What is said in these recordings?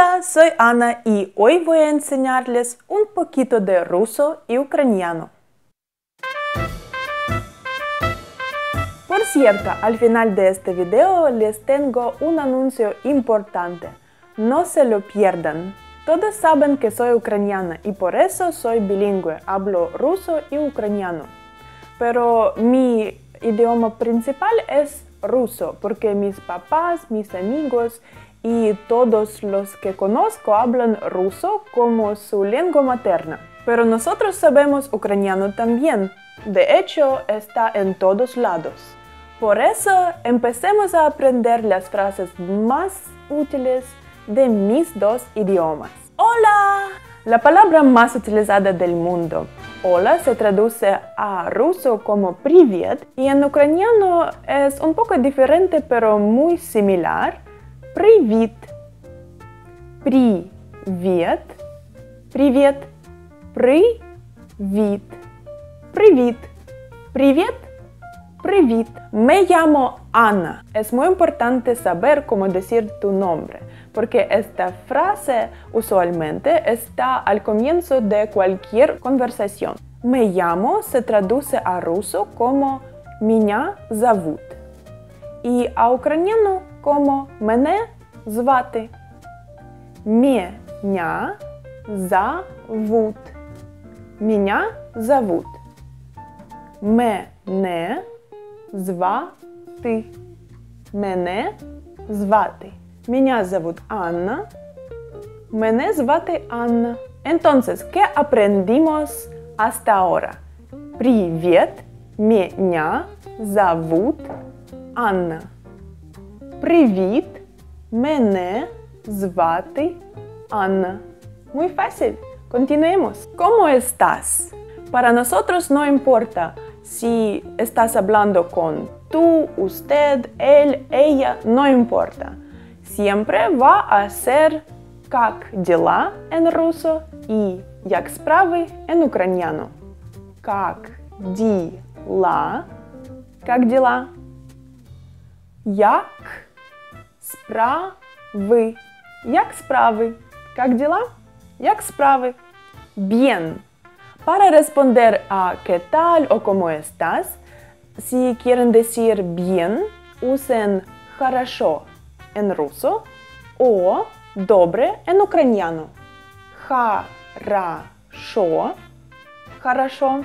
Hola, soy Ana y hoy voy a enseñarles un poquito de ruso y ucraniano. Por cierto, al final de este video les tengo un anuncio importante. No se lo pierdan. Todos saben que soy ucraniana y por eso soy bilingüe, hablo ruso y ucraniano. Pero mi idioma principal es ruso porque mis papás, mis amigos y todos los que conozco hablan ruso como su lengua materna. Pero nosotros sabemos ucraniano también. De hecho, está en todos lados. Por eso, empecemos a aprender las frases más útiles de mis dos idiomas. ¡Hola! La palabra más utilizada del mundo. Hola se traduce a ruso como privet y en ucraniano es un poco diferente pero muy similar Привіт. Привет. Привет. Привіт. Привіт. Привет. Привіт. Me llamo Ana. Es muy importante saber cómo decir tu nombre, porque esta frase usualmente está al comienzo de cualquier conversación. Me llamo se traduce a ruso como меня зовут y a ucraniano como мене звати. Меня зовут. Меня зовут. Мене звати. Мене звати. Меня зовут Анна. Мене звати Анна. Entonces, ¿qué aprendimos hasta ahora? Привет, меня зовут Анна. Привіт! Мене звати Анна. Muy fácil. Continuemos. ¿Cómo estás? Para nosotros no importa si estás hablando con tú, usted, él, ella, no importa. Siempre va a ser как дела en ruso y як справи en ucraniano. Как дела? Как дела? Як справи? Як справи? Как дела? Як справи? Bien. Para responder a qué tal o cómo estás, si quieren decir bien, usen хорошо en ruso o добре en ucraniano. Хорошо, хорошо,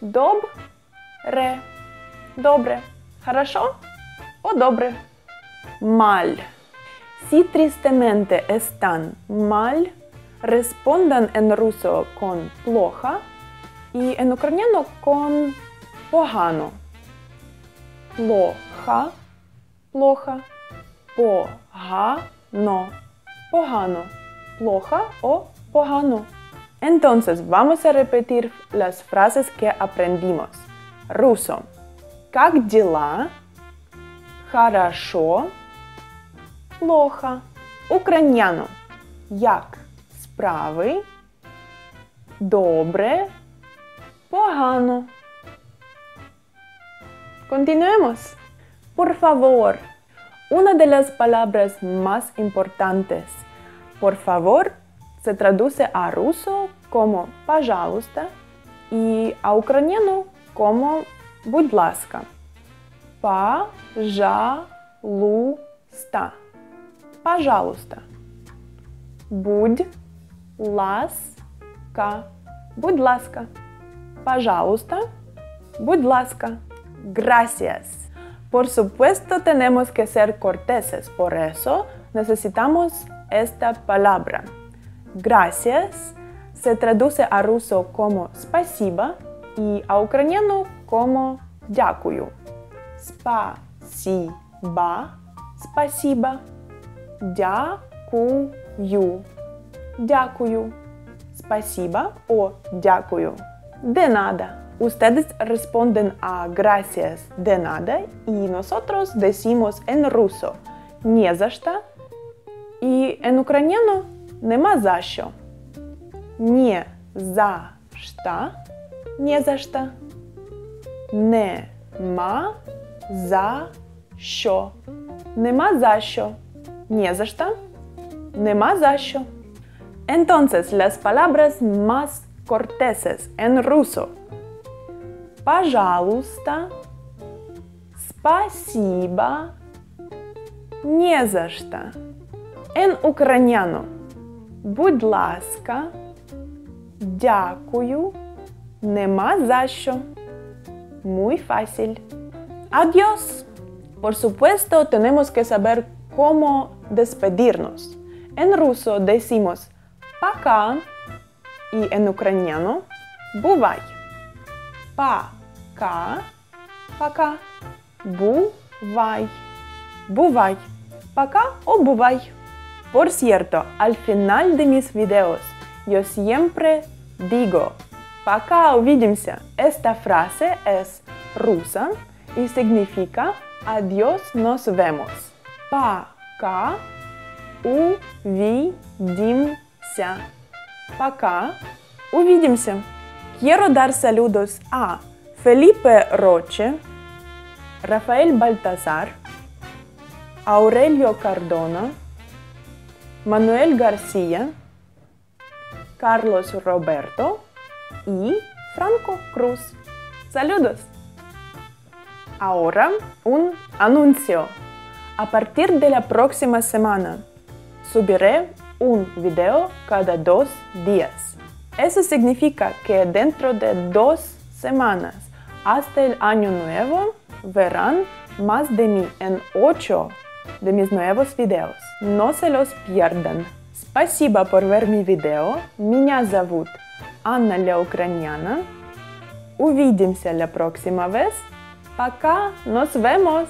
добре, добре, хорошо o dobre. Mal. Si tristemente están mal, respondan en ruso con плохо y en ucraniano con погано. Плохо, плохо, погано, погано, плохо o pogano. Entonces, vamos a repetir las frases que aprendimos. Ruso. Как дела? Хорошо. Плохо. Украняно. Як справи? Добре. Погано. Continuemos. Por favor. Una de las palabras más importantes. Por favor se traduce a ruso como пожалуйста y a ucraniano como будь ласка. Пожалуйста. Пожалуйста. Будь ласка. Будь ласка. Пожалуйста. Будь ласка. Gracias. Por supuesto tenemos que ser corteses, por eso necesitamos esta palabra. Gracias se traduce a ruso como спасибо y a ucraniano como дякую. Спасибо. Спасибо. Дякую. Дякую. Спасибо o дякую. De nada. Ustedes responden a gracias de nada y nosotros decimos en ruso не за что y en ucraniano нема за що. Не за что. Не за что. Нема за що. Нема за що. Не за що. Нема за що. Entonces, las palabras más corteses en ruso. Пожалуйста, спасибо, не за что. En ucraniano. Будь ласка, дякую, нема за що. Muy fácil. Adiós. Por supuesto, tenemos que saber cómo despedirnos. En ruso decimos пока y en ucraniano бувай. Пока, пока, бувай, бувай, пока o бувай. Por cierto, al final de mis videos yo siempre digo пока увидимся. Esta frase es rusa y significa adiós nos vemos. Пока увидимся. Пока увидимся. Quiero dar saludos a Felipe Roche, Rafael Baltazar, Aurelio Cardona, Manuel García, Carlos Roberto y Franco Cruz. Saludos. Ahora un anuncio. A partir de la próxima semana subiré un video cada dos días. Eso significa que dentro de dos semanas hasta el año nuevo verán más de mí en ocho de mis nuevos videos. No se los pierdan. Спасибо por ver mi video. Меня зовут Анна Ля Украиняна. Увидимся la próxima vez. Пока, nos vemos!